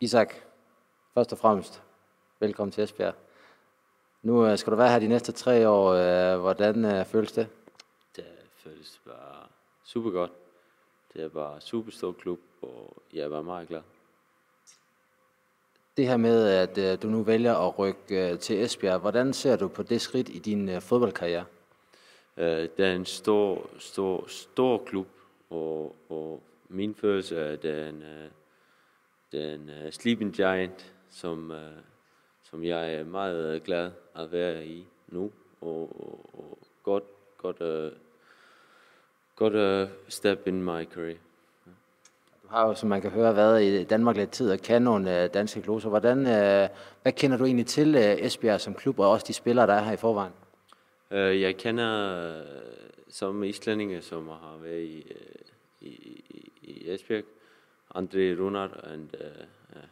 Isak, først og fremmest, velkommen til Esbjerg. Nu øh, skal du være her de næste tre år. Øh, hvordan øh, føles det? Det føles bare super godt. Det er bare super stor klub, og jeg er bare meget glad. Det her med, at du nu vælger at rykke til Esbjerg, hvordan ser du på det skridt i din fodboldkarriere? Det er en stor, stor, stor klub, og, og min følelse er, at det er en, øh, det er en uh, sleeping giant, som, uh, som jeg er meget glad at være i nu, og, og, og godt, godt, uh, godt uh, step in my career. Du har jo, som man kan høre, været i Danmark lidt tid og kan nogle danske gloser. Hvordan, hvad kender du egentlig til Esbjerg som klub, og også de spillere, der er her i forvejen? Jeg kender som islændinge, som har været i, i, i, i Esbjerg, André Runar, and uh, uh,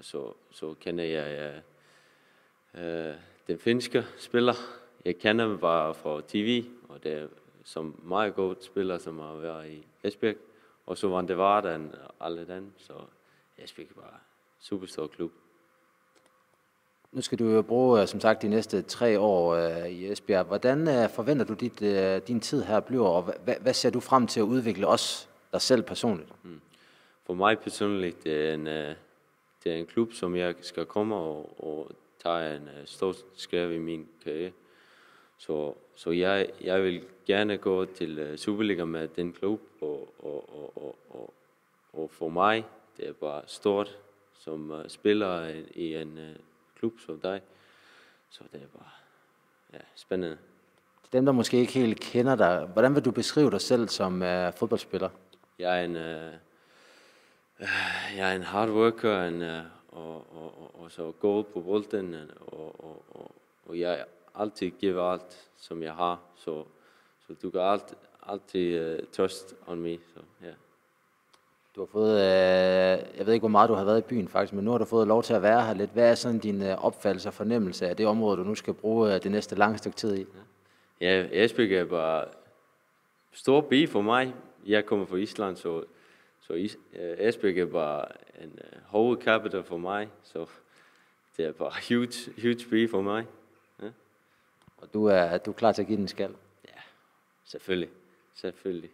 så, så kender jeg uh, uh, den finske spiller. Jeg kender dem bare fra TV, og det er som meget god spiller, som har været i Esbjerg. Og så var det var den alle den, så Esbjerg er bare superstor klub. Nu skal du jo bruge, som sagt, de næste tre år i Esbjerg. Hvordan forventer du, dit, din tid her bliver, og hvad, hvad ser du frem til at udvikle os dig selv personligt? Mm for mig personligt, det er en, øh, det er en klub, som jeg skal komme og, og tage en uh, stor skridt i min karriere. Så, så jeg, jeg vil gerne gå til uh, Superliga med den klub, og, og, og, og, og, og for mig, det er bare stort, som uh, spiller i, i en uh, klub som dig. Så det er bare ja, spændende. Dem, der måske ikke helt kender dig, hvordan vil du beskrive dig selv som uh, fodboldspiller? Jeg er en... Uh, jeg er en hard worker en, uh, og, og, og, og så god på bolden, og, og, og, og jeg altid giver alt, som jeg har, så, så du kan alt, altid uh, trust on me, så ja. Yeah. Du har fået, øh, jeg ved ikke, hvor meget du har været i byen faktisk, men nu har du fået lov til at være her lidt. Hvad er sådan din øh, opfattelse og fornemmelse af det område, du nu skal bruge øh, det næste lange stykke tid i? Ja, Esbjerg er bare stor by for mig. Jeg kommer fra Island, så så uh, Esbjerg er bare en uh, hovedkapital for mig, så det er bare huge, huge by for mig. Ja. Og du er, du er klar til at give den skal? Ja, selvfølgelig. Selvfølgelig.